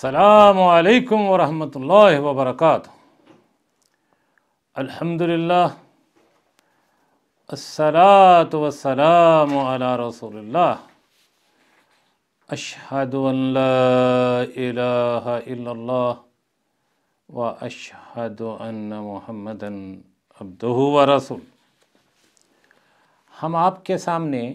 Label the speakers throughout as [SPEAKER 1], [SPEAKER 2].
[SPEAKER 1] السلام عليكم ورحمة الله وبركاته. الحمد لله. الصلاة والسلام على رسول الله. أشهد أن لا إله إلا الله وأشهد أن محمدا عبده ورسول ہم آپ کے سامنے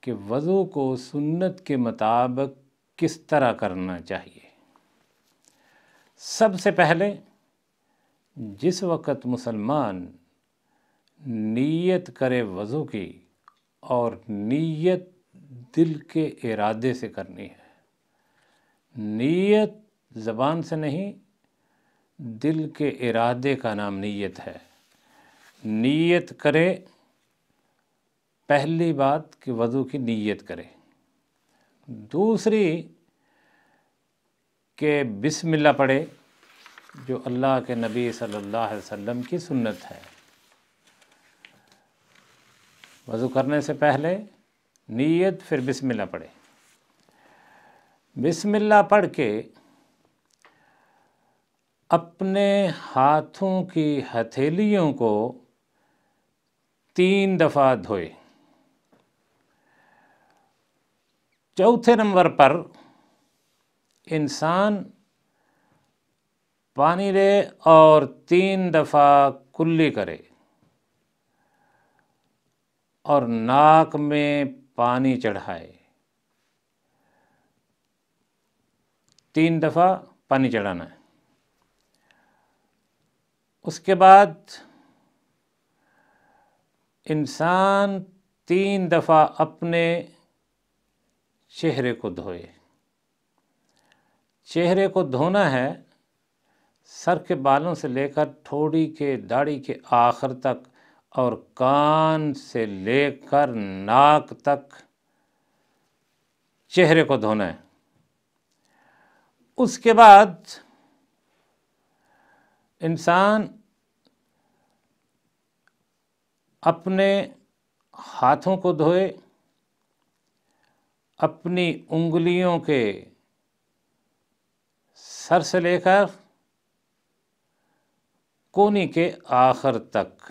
[SPEAKER 1] کہ وضو کو سنت کے مطابق کس طرح کرنا چاہیے۔ سب سے پہلے جس وقت مسلمان نیت کرے وضو کی اور نیت دل کے ارادے سے کرنی ہے۔ نیت زبان سے نہیں، دل کے ارادے کا نام نیت ہے۔ نیت کرے پہلی بات کہ وضو کی نیت کرے دوسری کہ بسم اللہ پڑھے جو اللہ کے نبی صلی اللہ علیہ وسلم کی سنت ہے۔ وضو کرنے سے پہلے نیت، پھر بسم اللہ پڑھے بسم اللہ پڑھ کے اپنے ہاتھوں کی ہتھیلیوں کو تین دفعہ دھوئے چوتھے نمبر پر انسان پانی لے اور تین دفعہ کلی کرے اور ناک میں پانی چڑھائے۔ تین دفعہ پانی چڑھانا ہے۔ اس کے بعد انسان تین دفعہ اپنے چہرے کو دھوئے۔ چہرے کو دھونا ہے سر کے بالوں سے لے کر تھوڑی کے داڑھی کے آخر تک اور کان سے لے کر ناک تک چہرے کو دھونا ہے۔ اس کے بعد انسان اپنے ہاتھوں کو دھوئے۔ اپنی انگلیوں کے سر سے لے کر کونی کے آخر تک۔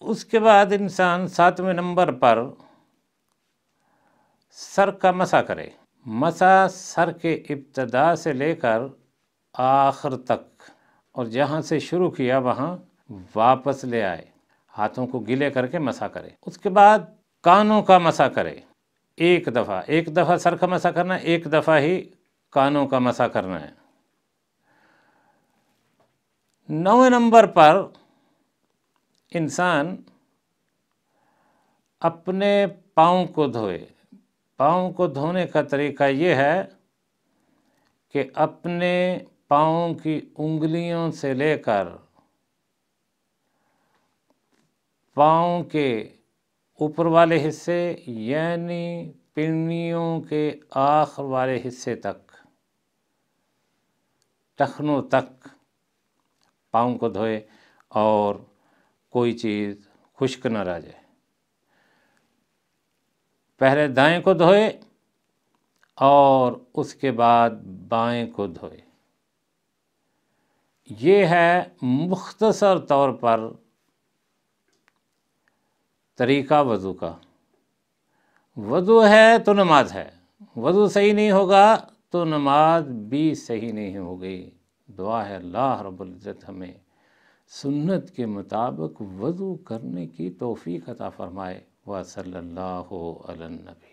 [SPEAKER 1] اس کے بعد انسان ساتویں نمبر پر سر کا مسا کرے۔ مسا سر کے ابتدا سے لے کر آخر تک۔ اور جہاں سے شروع کیا، وہاں واپس لے آئے۔ ہاتھوں کو گلے کر کے مسا کرے۔ اس کے بعد کانوں کا مسا کرے۔ ایک دفعہ ایک دفعہ سر کا مسا کرنا ہے ایک دفعہ ہی کانوں کا مسا کرنا ہے۔ نویں نمبر پر انسان اپنے پاؤں کو دھوئے۔ پاؤں کو دھونے کا طریقہ یہ ہے کہ اپنے پاؤں کی انگلیوں سے لے کر پاؤں کے اوپر والے حصے یعنی پنیوں کے آخر والے حصے تک، ٹخنوں تک پاؤں کو دھوئے اور کوئی چیز خشک نہ رہ جائے۔ پہلے دائیں کو دھوئے اور اس کے بعد بائیں کو دھوئے۔ یہ ہے مختصر طور پر طریقہ وضو کا۔ وضو ہے تو نماز ہے، وضو صحیح نہیں ہوگا تو نماز بھی صحیح نہیں ہوگی۔ دعا ہے اللہ رب العزت ہمیں سنت کے مطابق وضو کرنے کی توفیق عطا فرمائے۔ وہ صلی اللہ علیہ نبی